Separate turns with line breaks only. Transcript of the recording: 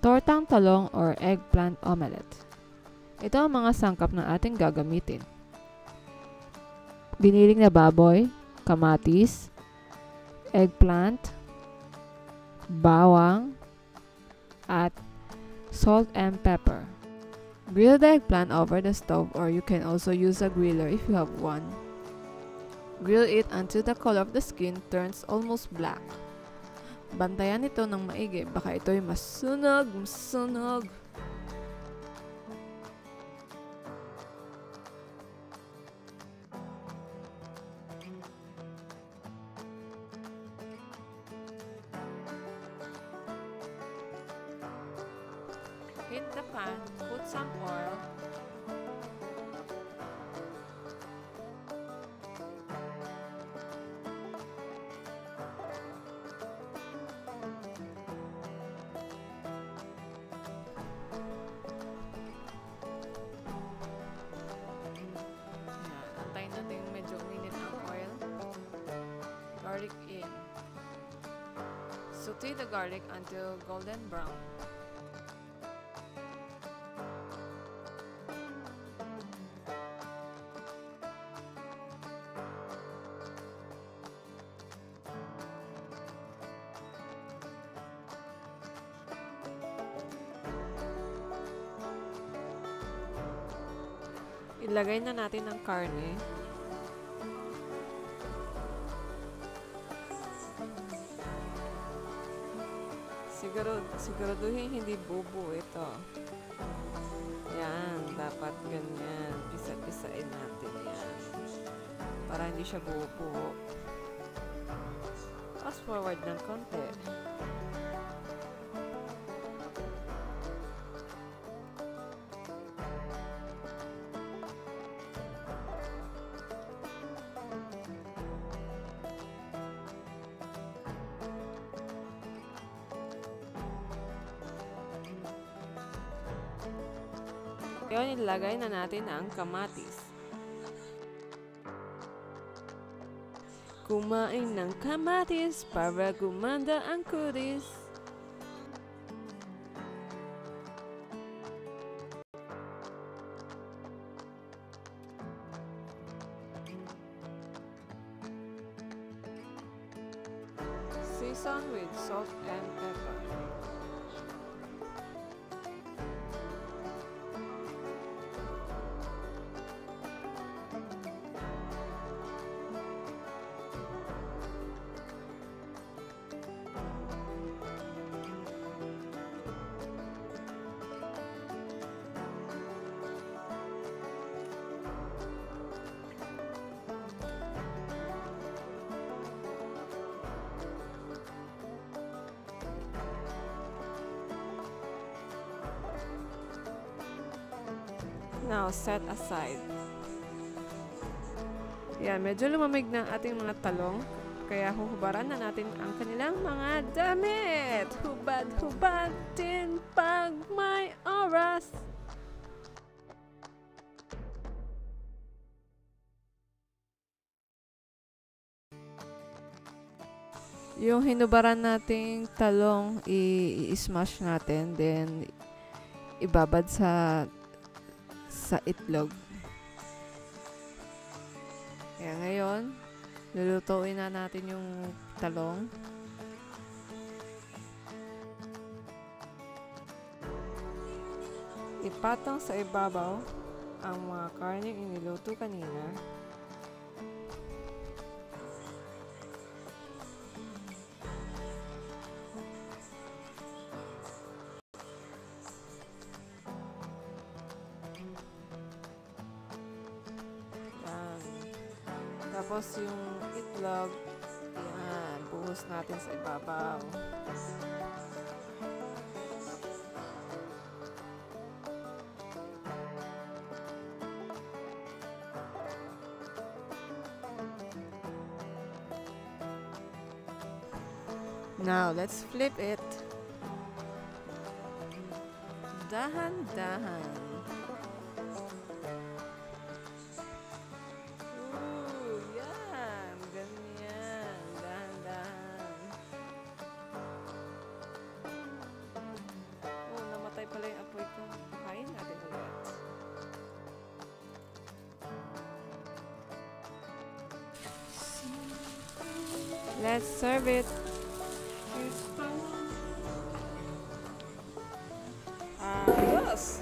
tortang talong or eggplant omelette. Ito ang mga sangkap na ating gagamitin. Biniling na baboy, kamatis, eggplant, bawang, at salt and pepper. Grill the eggplant over the stove or you can also use a griller if you have one. Grill it until the color of the skin turns almost black. Bantayan ito ng maigi, baka ito'y masunog, masunog. Heat the pan, put some oil, Saute the garlic until golden brown. Ilagay na natin ang karne. Siguro, siguraduhin hindi bubo ito. Yan, dapat ganyan. Pisa-pisain natin yan. Para hindi siya bubo. Fast forward ng konti. Ngayon, ilagay na natin ang kamatis. Kumain ng kamatis para gumanda ang kutis. Season with salt and pepper. Now, set aside. Yan, medyo lumamig na ating mga talong. Kaya huhubaran na natin ang kanilang mga damit. Hubad-hubad din pag may oras. Yung hinubaran nating talong, i-smash natin. Then, ibabad sa sa itlog. Kaya ngayon, lulutuin na natin yung talong. Ipatong sa ibabaw ang mga karneng iniluto kanina. Tapos yung itlog, yan, buhos natin sa ibabaw. Now, let's flip it. Dahan-dahan. Let's serve it.
Uh, Ayos!